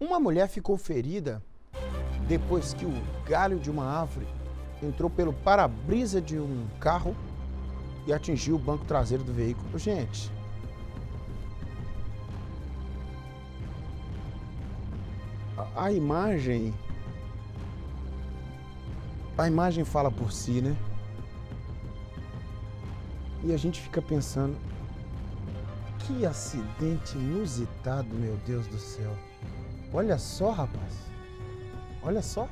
Uma mulher ficou ferida depois que o galho de uma árvore entrou pelo para-brisa de um carro e atingiu o banco traseiro do veículo. Gente, a, imagem. A imagem fala por si, né? E a gente fica pensando, que acidente inusitado, meu Deus do céu. Olha só, rapaz. Olha só.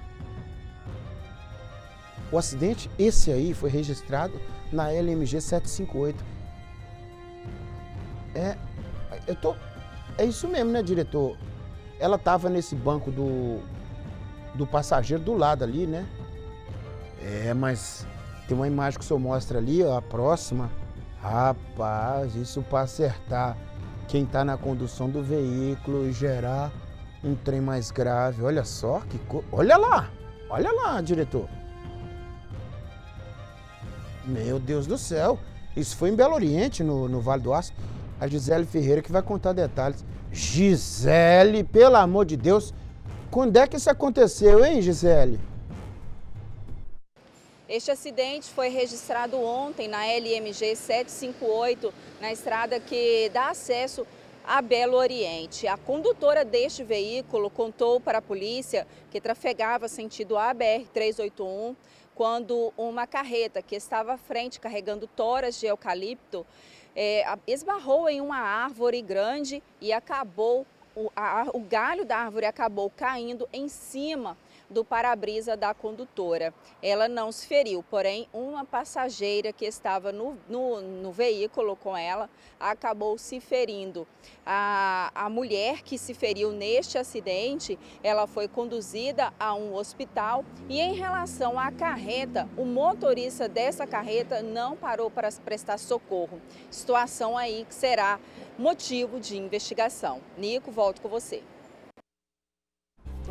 O acidente, esse aí, foi registrado na LMG 758. É, eu tô, é isso mesmo, né, diretor? Ela estava nesse banco do, do passageiro do lado ali, né? É, mas tem uma imagem que o senhor mostra ali, ó, a próxima. Rapaz, isso para acertar quem está na condução do veículo e gerar um trem mais grave. Olha só que co... Olha lá! Olha lá, diretor. Meu Deus do céu. Isso foi em Belo Oriente, no, no Vale do Aço. A Gisele Ferreira que vai contar detalhes. Gisele, pelo amor de Deus. Quando é que isso aconteceu, hein, Gisele? Este acidente foi registrado ontem na LMG 758, na estrada que dá acesso a Belo Oriente. A condutora deste veículo contou para a polícia que trafegava sentido ABR-381 quando uma carreta que estava à frente carregando toras de eucalipto é, esbarrou em uma árvore grande e acabou, o, a, o galho da árvore acabou caindo em cima do para-brisa da condutora. Ela não se feriu, porém, uma passageira que estava no, no, no veículo com ela acabou se ferindo. A, a mulher que se feriu neste acidente, ela foi conduzida a um hospital e em relação à carreta, o motorista dessa carreta não parou para prestar socorro. Situação aí que será motivo de investigação. Nico, volto com você.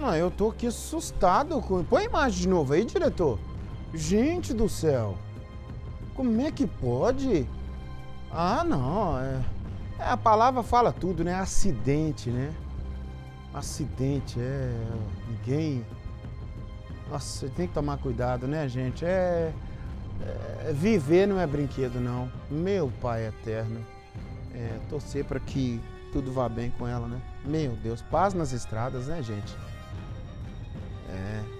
Ah, eu tô aqui assustado. Com... Põe a imagem de novo aí, diretor. Gente do céu. Como é que pode? Ah, não. É... é a palavra fala tudo, né? Acidente, né? Acidente, é. Ninguém. Nossa, tem que tomar cuidado, né, gente? É... é... Viver não é brinquedo, não. Meu Pai eterno. É, torcer para que tudo vá bem com ela, né? Meu Deus, paz nas estradas, né, gente? É.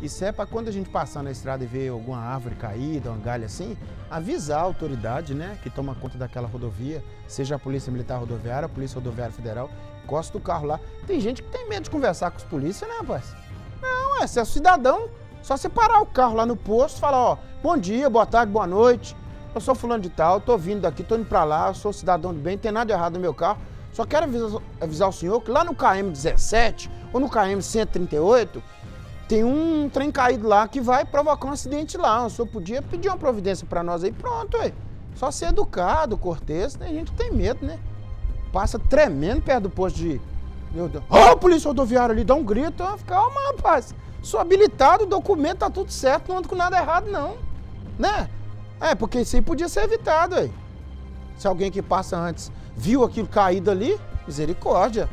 Isso é para quando a gente passar na estrada e ver alguma árvore caída, uma galha assim, avisar a autoridade, né, que toma conta daquela rodovia, seja a Polícia Militar Rodoviária, a Polícia Rodoviária Federal, encosta do carro lá. Tem gente que tem medo de conversar com os polícias, né, rapaz? Não, é, você é cidadão, só você parar o carro lá no posto, falar, ó, bom dia, boa tarde, boa noite, eu sou fulano de tal, tô vindo daqui, tô indo para lá, eu sou cidadão de bem, não tem nada de errado no meu carro, só quero avisar, avisar o senhor que lá no KM 17 ou no KM 138 tem um trem caído lá que vai provocar um acidente lá. O senhor podia pedir uma providência para nós aí, pronto, ué. Só ser educado, cortês, né? A gente tem medo, né? Passa tremendo perto do posto de. Meu Deus. Ó, oh, polícia rodoviária ali, dá um grito. Oh, calma, rapaz. Sou habilitado, o documento tá tudo certo, não ando com nada errado, não. Né? É, porque isso aí podia ser evitado, aí. Se alguém que passa antes viu aquilo caído ali, misericórdia.